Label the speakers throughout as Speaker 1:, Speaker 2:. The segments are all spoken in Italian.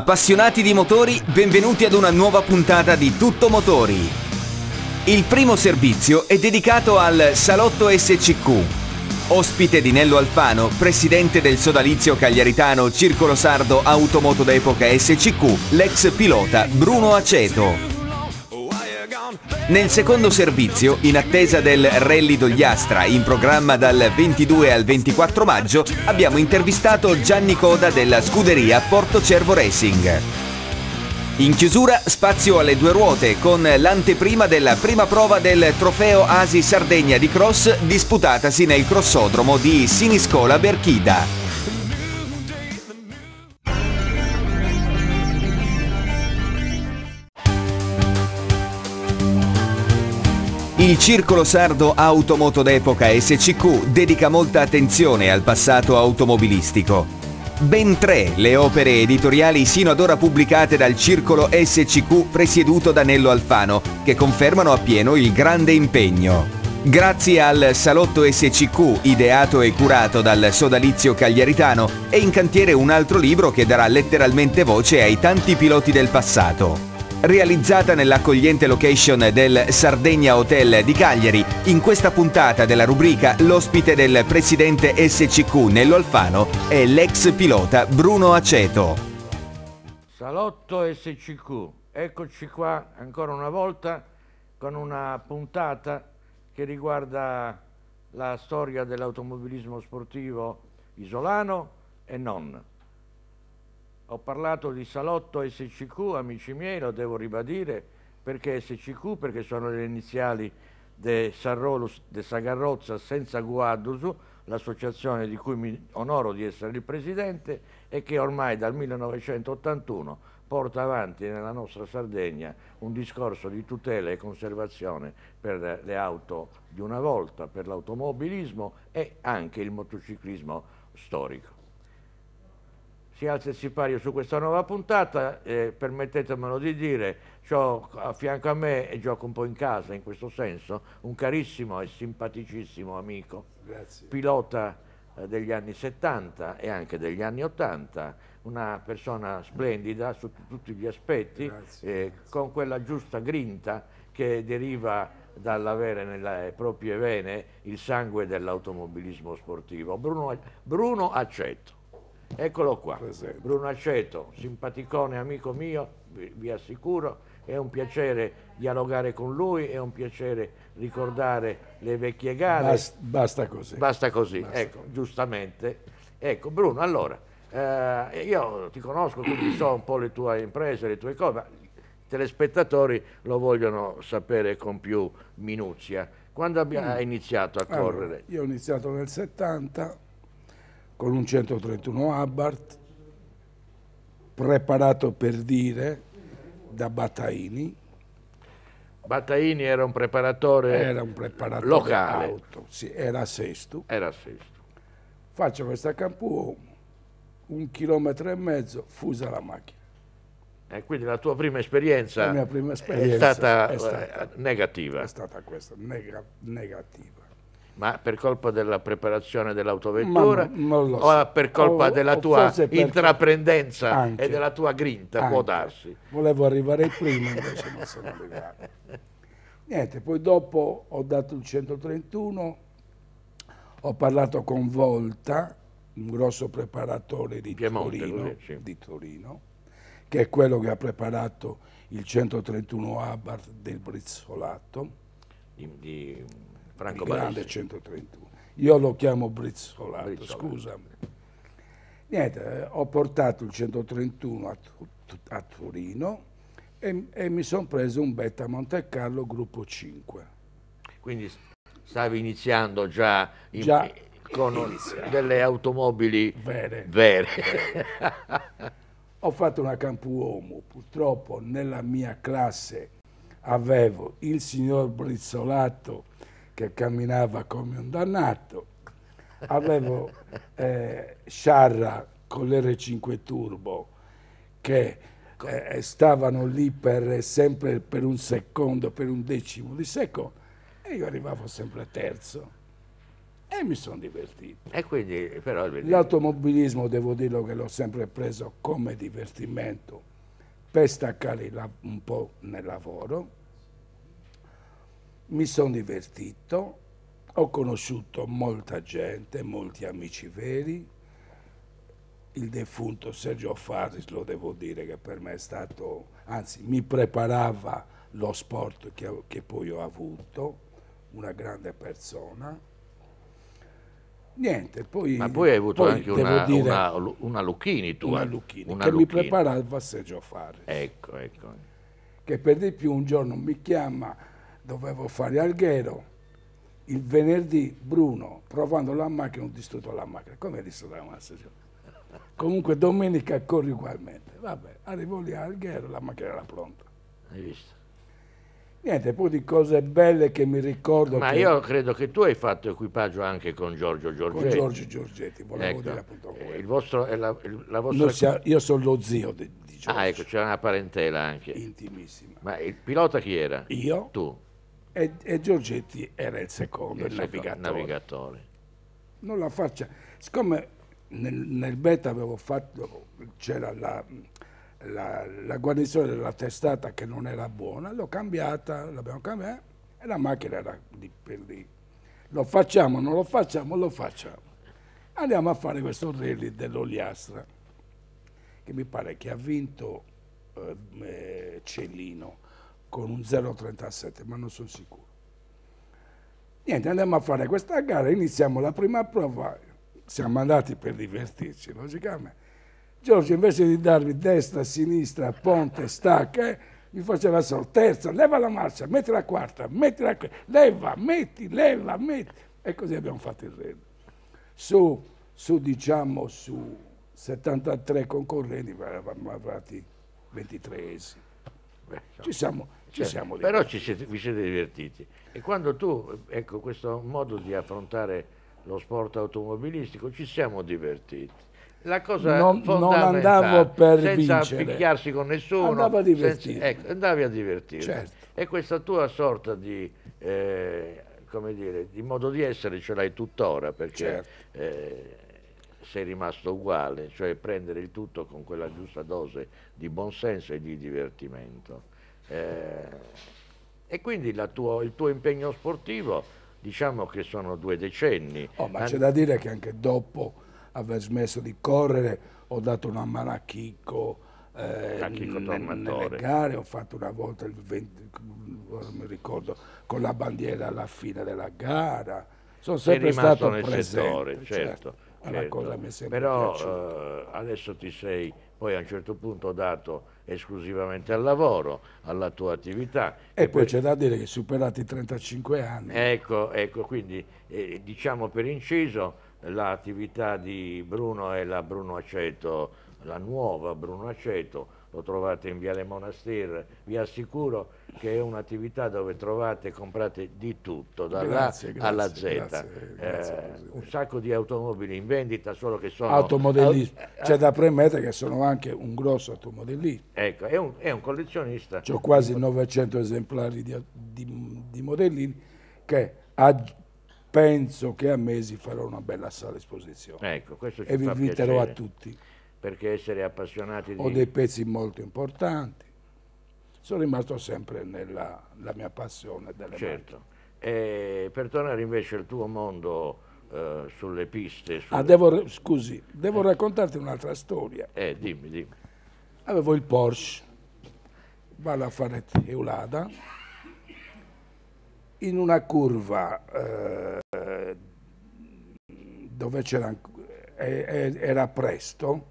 Speaker 1: Appassionati di motori, benvenuti ad una nuova puntata di Tutto Motori. Il primo servizio è dedicato al Salotto SCQ. Ospite di Nello Alfano, presidente del sodalizio cagliaritano Circolo Sardo Automoto d'Epoca SCQ, l'ex pilota Bruno Aceto. Nel secondo servizio, in attesa del Rally Dogliastra in programma dal 22 al 24 maggio, abbiamo intervistato Gianni Coda della scuderia Porto Cervo Racing. In chiusura spazio alle due ruote con l'anteprima della prima prova del trofeo Asi Sardegna di cross disputatasi nel crossodromo di Siniscola Berchida. Il Circolo Sardo Automoto d'Epoca SCQ dedica molta attenzione al passato automobilistico. Ben tre le opere editoriali sino ad ora pubblicate dal Circolo SCQ presieduto da Nello Alfano, che confermano appieno il grande impegno. Grazie al Salotto SCQ, ideato e curato dal sodalizio cagliaritano, è in cantiere un altro libro che darà letteralmente voce ai tanti piloti del passato realizzata nell'accogliente location del Sardegna Hotel di Cagliari. In questa puntata della rubrica l'ospite del presidente SCQ Nello Alfano è l'ex pilota Bruno Aceto.
Speaker 2: Salotto SCQ, eccoci qua ancora una volta con una puntata che riguarda la storia dell'automobilismo sportivo isolano e non. Ho parlato di salotto SCQ, amici miei, lo devo ribadire, perché SCQ? Perché sono le iniziali de Sarrolus de Sagarrozza senza Guadusu, l'associazione di cui mi onoro di essere il presidente e che ormai dal 1981 porta avanti nella nostra Sardegna un discorso di tutela e conservazione per le auto di una volta, per l'automobilismo e anche il motociclismo storico si alza il sipario su questa nuova puntata, eh, permettetemelo di dire, ho a fianco a me e gioco un po' in casa in questo senso, un carissimo e simpaticissimo amico, Grazie. pilota eh, degli anni 70 e anche degli anni 80, una persona splendida su tutti gli aspetti, eh, con quella giusta grinta che deriva dall'avere nelle proprie vene il sangue dell'automobilismo sportivo. Bruno, Bruno Accetto. Eccolo qua, Presente. Bruno Aceto, simpaticone, amico mio, vi, vi, assicuro, è un piacere dialogare con lui, è un piacere ricordare le vecchie gare.
Speaker 3: Basta, basta così.
Speaker 2: Basta così, basta. ecco, giustamente. Ecco, Bruno, allora, eh, io ti conosco, quindi so un po' le tue imprese, le tue cose, ma i telespettatori lo vogliono sapere con più minuzia. Quando mm. hai iniziato a correre? Allora,
Speaker 3: io ho iniziato nel 70 con un 131 Abarth preparato per dire da Battaini.
Speaker 2: Battaini era un preparatore,
Speaker 3: era un preparatore
Speaker 2: locale.
Speaker 3: Auto, sì, era a Sesto.
Speaker 2: Era a Sesto.
Speaker 3: Faccio questa campo un chilometro e mezzo, fusa la macchina.
Speaker 2: E quindi la tua prima esperienza,
Speaker 3: prima esperienza
Speaker 2: è, stata è, stata eh, negativa.
Speaker 3: È stata questa, neg negativa.
Speaker 2: Ma per colpa della preparazione dell'autovettura
Speaker 3: o
Speaker 2: per colpa o, della tua intraprendenza anche, e della tua grinta?
Speaker 3: Anche.
Speaker 2: Può darsi.
Speaker 3: Volevo arrivare prima, invece non sono arrivato. Niente, poi dopo ho dato il 131, ho parlato con Volta, un grosso preparatore di,
Speaker 2: Piemonte,
Speaker 3: Torino,
Speaker 2: lui, sì.
Speaker 3: di Torino, che è quello che ha preparato il 131 Abarth del Brizzolato.
Speaker 2: Di, di Franco
Speaker 3: grande 131. Io lo chiamo Brizzolato, Brizzolato. scusami. Niente, eh, ho portato il 131 a, a Torino e, e mi sono preso un Betta Monte Carlo gruppo 5.
Speaker 2: Quindi stavi iniziando già,
Speaker 3: in, già
Speaker 2: con iniziando. delle automobili
Speaker 3: vere.
Speaker 2: vere.
Speaker 3: ho fatto una campuomo, purtroppo nella mia classe avevo il signor Brizzolato che camminava come un dannato, avevo eh, Sciarra con l'R5 Turbo che eh, stavano lì per, sempre per un secondo, per un decimo di secondo e io arrivavo sempre terzo. E mi sono divertito.
Speaker 2: Quindi, però, vedi,
Speaker 3: L'automobilismo devo dirlo che l'ho sempre preso come divertimento per staccare la- un po' nel lavoro. Mi sono divertito, ho conosciuto molta gente, molti amici veri. Il defunto Sergio Faris, lo devo dire, che per me è stato, anzi mi preparava lo sport che, che poi ho avuto, una grande persona. Niente, poi...
Speaker 2: ma poi hai avuto
Speaker 3: poi
Speaker 2: anche una,
Speaker 3: dire-
Speaker 2: una, una Lucchini tu.
Speaker 3: una? Lucchini,
Speaker 2: Una
Speaker 3: che mi
Speaker 2: Lucchini.
Speaker 3: preparava Sergio Faris,
Speaker 2: Ecco, ecco.
Speaker 3: che per di più un giorno mi chiama, dovevo fare Alghero, il venerdì Bruno, provando la macchina, ho distrutto la macchina, come hai distrutto la macchina? Sergio? Comunque domenica corro ugualmente, vabbè, arrivo lì a Alghero, la macchina era pronta.
Speaker 2: Hai visto?
Speaker 3: Niente, poi di cose belle che mi ricordo
Speaker 2: Ma io credo che tu hai fatto equipaggio anche con Giorgio
Speaker 3: con
Speaker 2: Giorgetti.
Speaker 3: Giorgio Giorgetti, volevo
Speaker 2: Ecco,
Speaker 3: dire appunto
Speaker 2: eh, il vostro, è la, il- la vostra...
Speaker 3: Sia- io sono lo zio di, di Giorgio,
Speaker 2: Ah, ecco, c'era una parentela anche.
Speaker 3: intimissima.
Speaker 2: Ma il pilota chi era?
Speaker 3: Io
Speaker 2: Tu,
Speaker 3: e, e Giorgetti era il secondo, il,
Speaker 2: il
Speaker 3: navigatore.
Speaker 2: navigatore.
Speaker 3: non la faccia. Siccome nel, nel beta avevo fatto, c'era la, la, la guarnizione della testata che non era buona, l'ho cambiata, l'abbiamo cambiata e la macchina era lì per lì. Lo facciamo, non lo facciamo, lo facciamo. Andiamo a fare questo rally dell'Oliastra, che mi pare che ha vinto eh, eh, Cellino con un 0,37, ma non sono sicuro. Niente, andiamo a fare questa gara, iniziamo la prima prova, siamo andati per divertirci, logicamente. Giorgio invece di darmi destra, sinistra, ponte, stacca, eh, mi faceva solo terza, leva la marcia, metti la quarta, metti la quarta, leva, metti, leva, metti. E così abbiamo fatto il rally. Su, su diciamo, su 73 concorrenti, eravamo arrivati 23
Speaker 2: Beh,
Speaker 3: Ci siamo, ci
Speaker 2: Cioè,
Speaker 3: siamo
Speaker 2: però ci siete, vi siete divertiti. E quando tu, ecco, questo modo di affrontare lo sport automobilistico, ci siamo divertiti. La cosa
Speaker 3: Non- non
Speaker 2: fondamentale,
Speaker 3: andavo per
Speaker 2: senza
Speaker 3: vincere.
Speaker 2: picchiarsi con nessuno,
Speaker 3: Andavo a divertirmi.
Speaker 2: senza- ecco, andavi a divertirti.
Speaker 3: Certo.
Speaker 2: E questa tua sorta di, eh, come dire, di modo di essere ce l'hai tuttora, perché
Speaker 3: Certo.
Speaker 2: eh, sei rimasto uguale, cioè prendere il tutto con quella giusta dose di buonsenso e di divertimento. Eh, e quindi la tuo- il tuo impegno sportivo, diciamo che sono due decenni.
Speaker 3: Oh, ma
Speaker 2: An-
Speaker 3: c'è da dire che anche dopo aver smesso di correre ho dato una mano a Chicco, eh,
Speaker 2: A Chicco
Speaker 3: nelle gare, ho fatto una volta il 20, ora mi ricordo, con la bandiera alla fine della gara. Sono sempre stato
Speaker 2: nel
Speaker 3: presente,
Speaker 2: settore, certo.
Speaker 3: È
Speaker 2: certo.
Speaker 3: cosa mi è sempre
Speaker 2: Però eh, adesso ti sei poi a un certo punto dato esclusivamente al lavoro, alla tua attività.
Speaker 3: e poi c'è da dire che superati i 35 anni,
Speaker 2: Ecco, ecco, quindi eh, diciamo per inciso l'attività di Bruno è la Bruno Aceto, la nuova Bruno Aceto, lo trovate in Viale Monastir, vi assicuro che è un'attività dove trovate e comprate di tutto, dalla
Speaker 3: Grazie,
Speaker 2: A alla Z.
Speaker 3: grazie, grazie,
Speaker 2: Eh, un sacco di automobili in vendita, solo che sono...
Speaker 3: automodellismo.
Speaker 2: au-
Speaker 3: C'è da premettere che sono anche un grosso automodellismo.
Speaker 2: Ecco, è un, è un collezionista.
Speaker 3: Ho quasi 900 esemplari di, di- di modellini che a- penso che a mesi farò una bella sala esposizione
Speaker 2: Ecco, questo ci
Speaker 3: e vi inviterò a
Speaker 2: piacere,
Speaker 3: tutti.
Speaker 2: Perché essere appassionati di...
Speaker 3: Ho dei pezzi molto importanti. Sono rimasto sempre nella la mia passione delle
Speaker 2: Certo. E per tornare invece al tuo mondo eh, sulle piste,
Speaker 3: macchine.
Speaker 2: sulle-
Speaker 3: Ah, devo, scusi, devo raccontarti un'altra storia.
Speaker 2: eh, dimmi, dimmi.
Speaker 3: Avevo il Porsche, vado a fare Eulada, in una curva eh, dove c'era, eh, eh, era presto,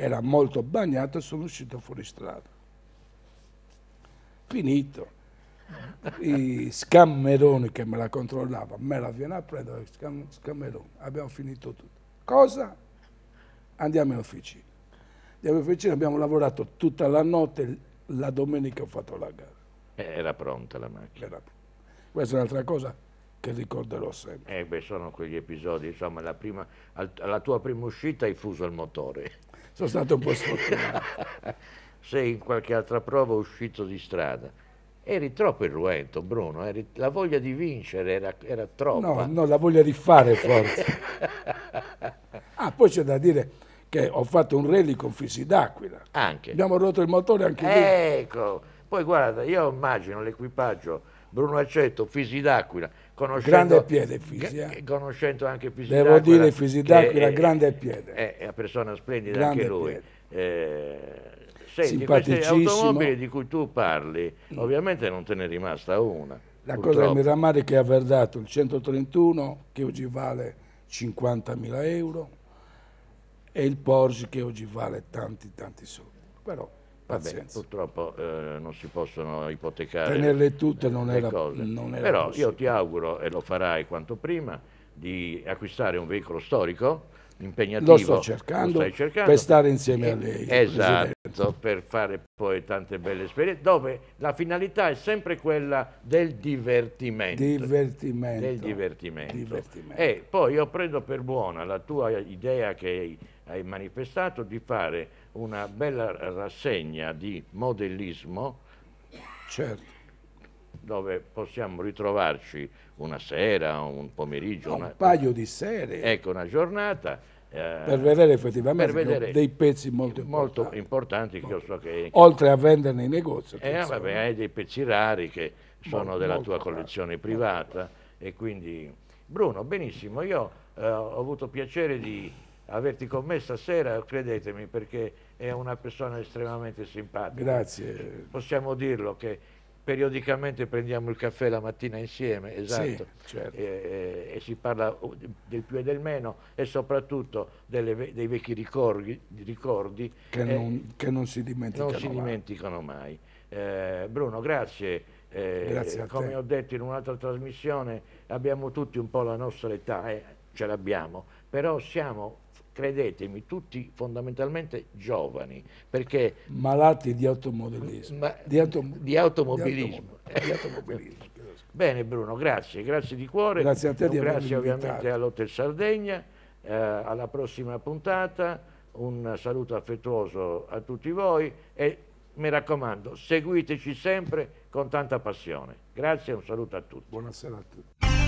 Speaker 3: era molto bagnato e sono uscito fuori strada. Finito. I scammeroni che me la controllavano, me la viene a prendere, scam- scammeroni, abbiamo finito tutto. Cosa? Andiamo in officina. Andiamo in officina, abbiamo lavorato tutta la notte, la domenica ho fatto la gara.
Speaker 2: Eh, era pronta la macchina.
Speaker 3: Era- Questa è un'altra cosa che ricorderò sempre.
Speaker 2: Eh, beh, sono quegli episodi, insomma, la prima, al- alla tua prima uscita hai fuso il motore.
Speaker 3: Sono stato un po' sfortunato.
Speaker 2: Sei in qualche altra prova uscito di strada. eri troppo irruento, Bruno, eri, la voglia di vincere era, era troppa.
Speaker 3: No, no, la voglia di fare forse. ah, poi c'è da dire che ho fatto un rally con Fisi d'Aquila.
Speaker 2: Anche.
Speaker 3: Abbiamo rotto il motore anche lì.
Speaker 2: Ecco, poi guarda, io immagino l'equipaggio Bruno Accetto, Fisi d'Aquila,
Speaker 3: Grande piede Fisi, eh.
Speaker 2: conoscendo anche Fisi
Speaker 3: Devo dire Fisi d'Aquila, grande piede.
Speaker 2: È è una persona splendida
Speaker 3: Grande
Speaker 2: anche lui. Eh, senti, queste automobili di cui tu parli, ovviamente non te ne è rimasta una.
Speaker 3: La cosa
Speaker 2: purtroppo.
Speaker 3: che mi rammarica è aver dato il 131 che oggi vale 50.000 euro e il Porsche che oggi vale tanti tanti soldi. Però Pazienza.
Speaker 2: purtroppo eh, non si possono ipotecare
Speaker 3: Tenerle tutte non
Speaker 2: le
Speaker 3: era,
Speaker 2: cose.
Speaker 3: non era
Speaker 2: Però
Speaker 3: possibile.
Speaker 2: io ti auguro, e lo farai quanto prima, di acquistare un veicolo storico impegnativo.
Speaker 3: Lo sto cercando
Speaker 2: stai cercando.
Speaker 3: per stare insieme a lei,
Speaker 2: Esatto,
Speaker 3: Presidente.
Speaker 2: per fare poi tante belle esperienze, dove la finalità è sempre quella del divertimento.
Speaker 3: Divertimento.
Speaker 2: Del divertimento.
Speaker 3: Divertimento.
Speaker 2: E poi io prendo per buona la tua idea che hai manifestato di fare una bella rassegna di modellismo
Speaker 3: Certo.
Speaker 2: dove possiamo ritrovarci una sera, un pomeriggio, una,
Speaker 3: Un paio di serie
Speaker 2: ecco, una giornata. eh,
Speaker 3: per vedere effettivamente
Speaker 2: per
Speaker 3: che
Speaker 2: vedere
Speaker 3: dei pezzi molto
Speaker 2: molto
Speaker 3: importanti.
Speaker 2: importanti che io so che...
Speaker 3: Oltre a vendere nei negozi.
Speaker 2: Eh, vabbè, hai dei pezzi rari che sono
Speaker 3: Molto,
Speaker 2: della
Speaker 3: molto
Speaker 2: tua collezione privata e quindi... Bruno, benissimo, io eh, ho avuto piacere di averti con me stasera, credetemi, perché è una persona estremamente simpatica.
Speaker 3: Grazie.
Speaker 2: Possiamo dirlo che periodicamente prendiamo il caffè la mattina insieme, esatto,
Speaker 3: certo.
Speaker 2: e, e- si parla del più e del meno e soprattutto delle dei vecchi ricordi, ricordi
Speaker 3: Che, non, che non si dimenticano
Speaker 2: non si
Speaker 3: mai.
Speaker 2: dimenticano mai. Eh, Bruno, grazie. Eh,
Speaker 3: Grazie a te.
Speaker 2: come ho detto in un'altra trasmissione, abbiamo tutti un po' la nostra età, eh, ce l'abbiamo, però siamo, credetemi, tutti fondamentalmente giovani, perché
Speaker 3: Malati di automobilismo.
Speaker 2: Ma-
Speaker 3: di, auto-
Speaker 2: di automobilismo.
Speaker 3: Di, automo- di automobilismo.
Speaker 2: Bene Bruno, grazie, grazie di cuore.
Speaker 3: Grazie a te di
Speaker 2: Un
Speaker 3: avermi
Speaker 2: Grazie ovviamente
Speaker 3: invitato.
Speaker 2: all'Hotel Sardegna, eh, alla prossima puntata, un saluto affettuoso a tutti voi e mi raccomando, seguiteci sempre con tanta passione. Grazie e un saluto a tutti.
Speaker 3: Buonasera a tutti.